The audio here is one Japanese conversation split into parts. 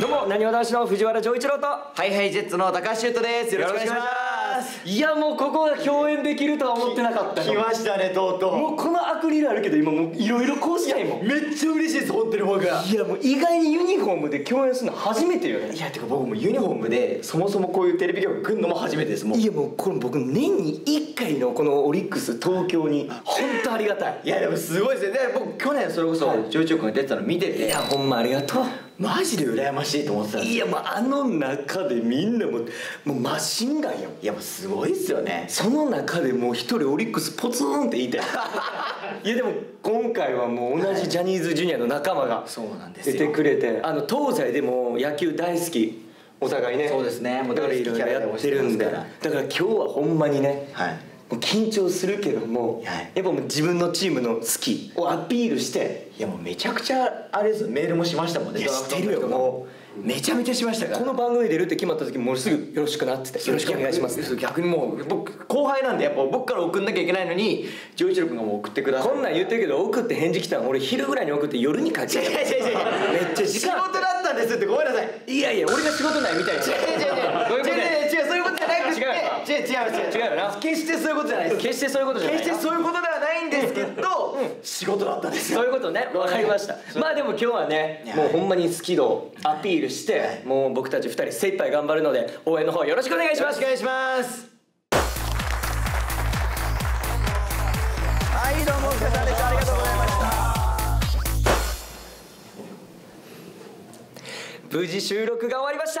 どうもなにわ男子の藤原丈一郎とハイハイジェッツの高橋修斗です。よろしくお願いします。いやもうここが共演できるとは思ってなかった来ましたねとうともうこのアクリルあるけど今もういろいろこうしたいもんうめっちゃ嬉しいです本当に僕はいやもう意外にユニフォームで共演するの初めてよね。いやてか僕もユニフォームでそもそもこういうテレビ局来るのも初めてですもういやもうこれ僕年に1回のこのオリックス東京に本当ありがたい。いやでもすごいですね。で僕去年それこそはい。ジョイチョ君が出てたの見ていてやほんまありがとうマジで羨ましいと思ってたんですいやもうあの中でみんなもうもうマシンガンよ。いやもうすごいっすよね。その中でもう一人オリックスポツンって言いたい。いやでも今回はもう同じジャニーズジュニアの仲間がそうなんですよ。出てくれてあの東西でも野球大好きお互いねそうですね。もうだからいろいろやってるんで。だから今日はほんまにねはい緊張するけども、はい。やっぱもう自分のチームの好きをアピールしていやもうめちゃくちゃあれですよメールもしましたもんねいやしてるよもう。めちゃめちゃしましたから。この番組出るって決まった時もうすぐ「よろしくな」ってて「よろしくお願いします」逆に。もう僕後輩なんでやっぱ僕から送んなきゃいけないのに丈一郎君がもう送ってください。こんなん言ってるけど送って返事来たの俺昼ぐらいに送って夜に帰ってきた。違う違う違う違うめっちゃ時仕間事だったんですってごめんなさい。いやいや俺が仕事ないみたいな。違う違う違う。違ういうこと違う違う違う違う。違うよな。決してそういうことじゃないです。決してそういうことじゃない決してそういうことではないんですけど、仕事だったんですよ。そういうことね。わかりました。まあでも今日はねはいもうほんまに好き度をアピールしてもう僕たち2人精一杯頑張るので応援の方よろしくお願いします。よろしくお願いします。はいどうもお疲れ様でしたありがとうございました。無事収録が終わりました。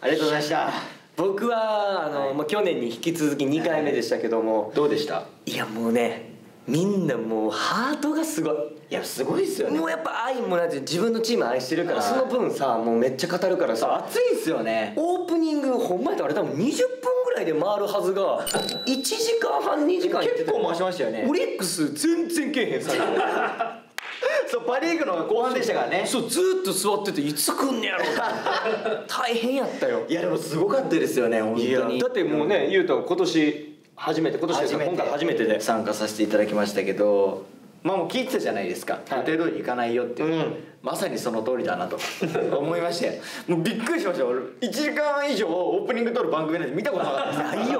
ありがとうございました僕はあの、もう去年に引き続き2回目でしたけども、どうでした？いやもうねみんなもうハートがすごい。いやすごいっすよね。もうやっぱ愛もなんて自分のチーム愛してるからはい。その分さもうめっちゃ語るからさ。熱いっすよね。オープニングほんまやったらあれ多分20分ぐらいで回るはずが1時間半2時間結構回しましたよね。オリックス全然けえへんさそうパ・リーグの後半でしたからね。そうずーっと座ってていつ来んねやろ 大変やったよ。いやでもすごかったですよね本当に。だってもうね言うと今年初めて今年です今回初めてで。参加させていただきましたけどまあもう聞いてたじゃないですか、はい。予定通り行かないよって、う。ん。まさにその通りだなと思いましてもうびっくりしました俺1時間以上オープニング撮る番組なんて見たことなかったです。ない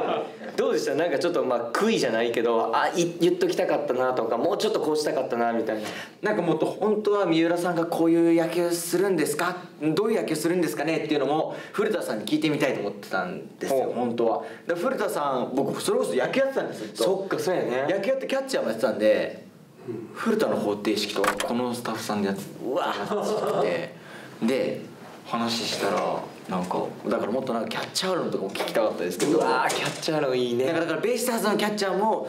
したなんかちょっとまあ悔いじゃないけどあい言っときたかったなとかもうちょっとこうしたかったなみたいな。なんかもっと本当は三浦さんがこういう野球するんですか？どういう野球するんですかね？っていうのも古田さんに聞いてみたいと思ってたんですよ本当は。で古田さん僕それこそ野球やってたんですそっかそうやね。野球やってキャッチャーもやってたんで古田の方程式とこのスタッフさんでやってうわ。てで話したらなんかだからもっとなんかキャッチャー論とかも聞きたかったですけど。うわーキャッチャーのいいね。だからだからベイスターズのキャッチャーも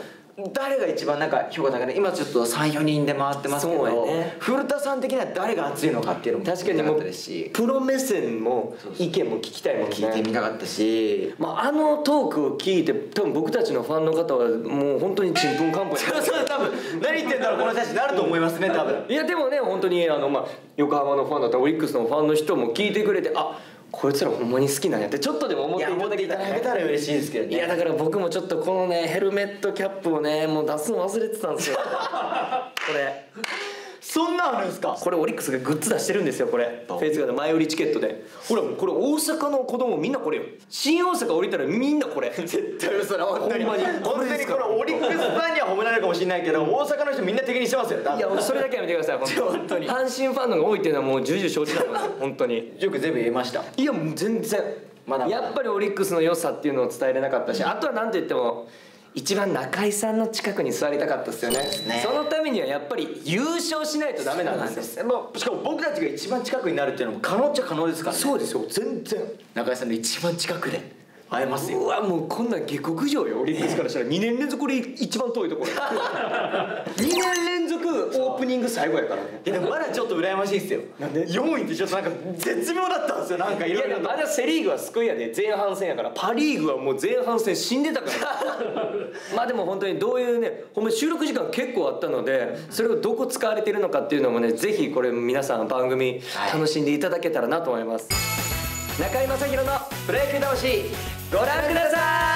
誰が一番なんか評価高いの今ちょっと34人で回ってますけど、ね。古田さん的には誰が熱いのかっていうのも確かにもし。プロ目線も意見も聞きたいもんね。聞いてみたかったし。まあ、あのトークを聞いて多分僕たちのファンの方はもう本当にちんぷんかんぷんそうそう多分何言ってんだろうこの人たちになると思いますね多分。いやでもね本当にあの、まあ、横浜のファンだったらオリックスのファンの人も聞いてくれてあこいつらほんまに好きなんやってちょっとでも思っていただけたら嬉しいですけどね。いやだから僕もちょっとこのねヘルメットキャップをねもう出すの忘れてたんですよ。これそんなんあるんですか？これオリックスがグッズ出してるんですよこれ。フェイスガード前売りチケットで。ほらこれ大阪の子供みんなこれよ。新大阪降りたらみんなこれ。絶対嘘だ本当に。ほんまに。本当にこれオリックスファンには褒められるかもしれないけど大阪の人みんな敵にしてますよいやそれだけはやめてください本当に。阪神ファンのが多いっていうのはもう重々承知なので本当に。よく全部言えました。いやもう全然。まだまだ。やっぱりオリックスの良さっていうのを伝えれなかったし、あとは何と言っても一番中井さんの近くに座りたかったですよね。ね。そのためにはやっぱり優勝しないとダメなんですよ。まあしかも僕たちが一番近くになるっていうのも可能っちゃ可能ですからね。そうですよ全然。中井さんの一番近くで。会えますよ。うわもうこんなん下克上よオリックスからしたら。2年連続これ一番遠いところ。2年連最後やからね。いやでもまだちょっと羨ましいですよ。なんで？4位ってちょっとなんか絶妙だったんですよ。なんかいいろいろまだセ・リーグは救いやで。前半戦やから。パ・リーグはもう前半戦死んでたから。まあでも本当にどういうねほんまに収録時間結構あったのでそれをどこ使われてるのかっていうのもねぜひこれ皆さん番組はい。楽しんでいただけたらなと思います、中居正広のプロ野球魂ご覧ください